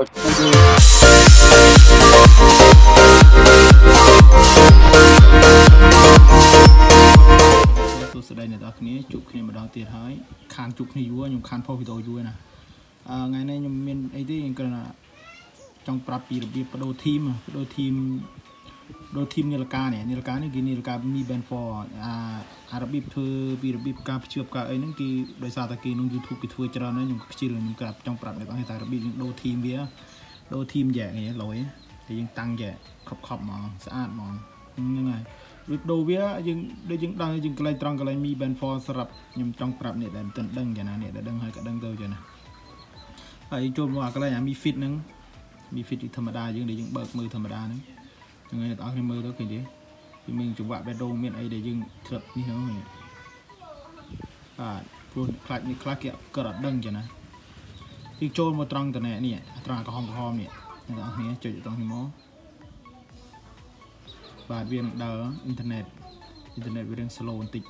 សួស្តីអ្នកនរគ្នាជួបគ្នាម្ដងទៀតហើយខានជួបគ្នាយូរខ្ញុំខានផុសវីដេអូយូរណាអឺថ្ងៃនេះខ្ញុំមានអីទេខ្ញុំគ្រាន់តែចង់ប្រាប់ពីរបៀបបដូរធីមបដូរធីមប ដូរធីមនីលកានេះនីលកានេះគេនីលកា Mi Band 4អាអារបៀបធ្វើពីរបៀបការភ្ជាប់ការអីហ្នឹងគេដោយសារតែគេក្នុង YouTube គេធ្វើច្រើនហើយខ្ញុំខ្ជិលខ្ញុំក្រាបចង់ប្រាប់អ្នកនរគ្នាថារបៀបយើងដូរធីមវាដូរធីមយ៉ែនេះលយតែយើងតាំងយ៉ែខប់ខប់ហ្មងស្អាតហ្មងហ្នឹងហើយវាដូរវាយើងដូចយើងដឹងយើងកន្លែងត្រង់កន្លែង Mi Band 4សម្រាប់ខ្ញុំចង់ប្រាប់អ្នកដែលមិនទាន់ដឹងចឹងណាអ្នកដែលដឹងហើយក៏ដឹងទៅចឹងណាហើយចូលមកអាកន្លែងអា Mi Fit ហ្នឹង Mi Fit ធម្មតាយើងដែលយើងបើកមើលធម្មតាហ្នឹង ហ្នឹងហើយអ្នកនរគ្នាមើលទៅឃើញទេពីមានចង្វាក់បេះដូងមានអីដែលយើងធ្លាប់នេះហ្នឹងបាទព្រោះខ្លាចនេះខ្លះគេក៏អត់ដឹងចឹងណាយើងចូលមកត្រង់តនេះនេះត្រង់ក្រហមក្រហមនេះអ្នកនរគ្នាចុចត្រង់នេះមកបាទវានឹងដើរអ៊ីនធឺណិតអ៊ីនធឺណិតវារឿង slow បន្តិច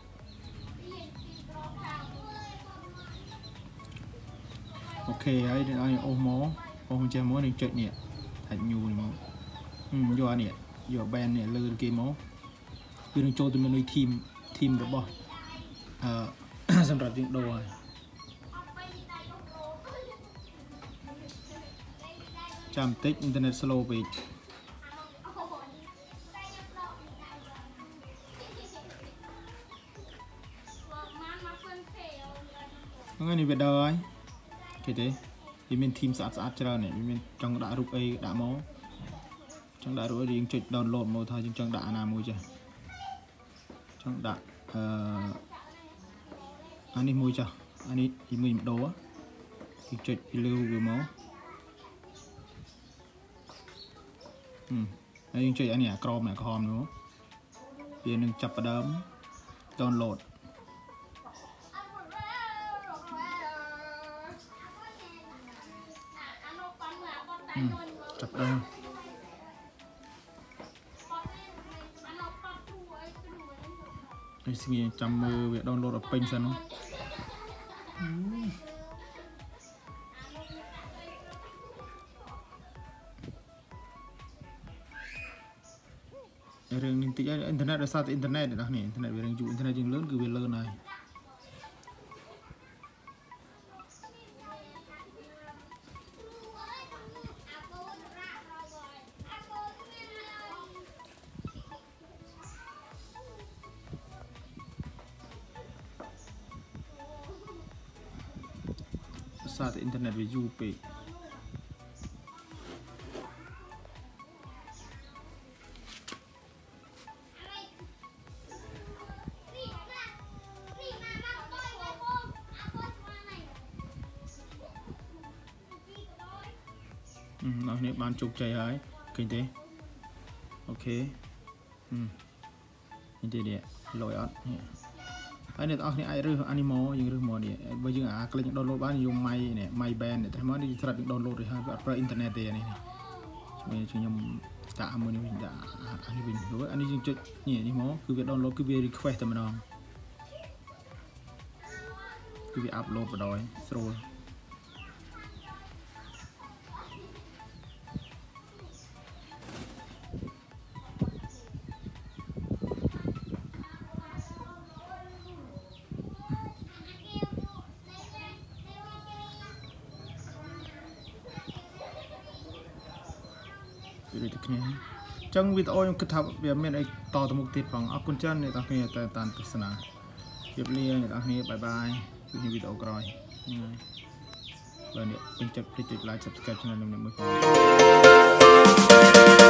អូខេហើយនឹងឲ្យអូសមកអូសចេះមកនឹងចុចនេះថាច់ញូនេះមកហឹមយកអានេះ យក band នេះលើគេមកវានឹងចូលទៅមានធីមធីមរបស់អឺសម្រាប់យើងដូរហើយចាំបន្តិចអ៊ីនធឺណិត slow ពេកហ្នឹងនេះវាដើរហើយគេទេវាមានធីមស្អាតស្អាតច្រើននេះវាមានចង់ដាក់រូបអីដាក់មក ចង់ដាក់រូបអីយើងចុច download មកថាយើងចង់ដាក់អាណាមួយចាស់ចង់ដាក់អឺអានេះមួយចាស់អានេះទីមួយម្ដងគេចុចពីលើវាមកហឹមហើយយើងចុចអានេះអាក្រមអាក្រហមនោះវានឹងចាប់ផ្ដើម download ចាប់ដើម ហើយស្ងៀចាំមើលវា download ឲ្យពេញសិនរឿងនេះតិចអ៊ីនធឺណិតដោយសារតែអ៊ីនធឺណិតអ្នកនេះអ៊ីនធឺណិតវារឿងយូរអ៊ីនធឺណិតជាងលឿនគឺវាលឿនហើយ សារតែអ៊ីនធឺណិតវាយូរពេកអឺអ្នកនេះបានជោគជ័យហើយឃើញទេអូខេហឹមនេះទេនេះលយអត់នេះ ហើយអ្នកទាំងអស់គ្នាអាចរើស animal យើងរើសមកនេះបើយើងអា click download បានយើង my នេះ my band នេះតែមកនេះស្រាប់យើង download រួចហើយវាអត់ប្រើ internet ទេនេះនេះខ្ញុំដាក់មួយនេះវិញដាក់អានេះវិញព្រោះអានេះយើងចុចនេះនេះមកគឺវា download គឺវា request តែម្ដងគឺវា upload បដ ாய் ស្រួល ដូចតែគ្នាអញ្ចឹងវីដេអូខ្ញុំគិតថាវាមានអីតទៅមុខទៀតផងអរគុណច្រើនអ្នកទាំងគ្នាតែតាមទស្សនាជម្រាបលាអ្នកទាំងគ្នាបាយបាយជួបគ្នាវីដេអូក្រោយហ្នឹងហើយបើអ្នកពេញចិត្តភ្លេចចុច like subscribe channel ខ្ញុំមួយផង